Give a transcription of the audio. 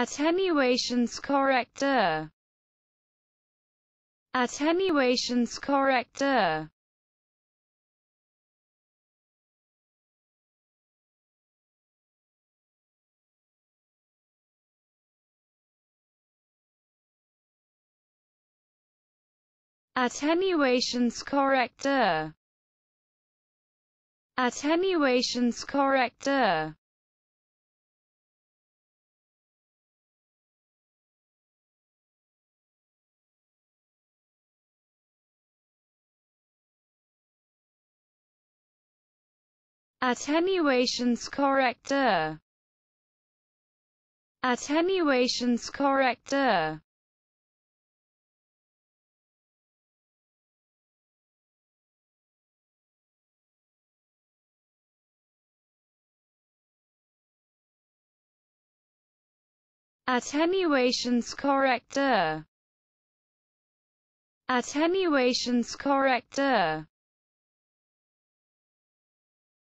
Attenuations corrector. Attenuations corrector. Attenuations corrector. Attenuations corrector Attenuations corrector. Attenuations corrector. Attenuations corrector. Attenuations corrector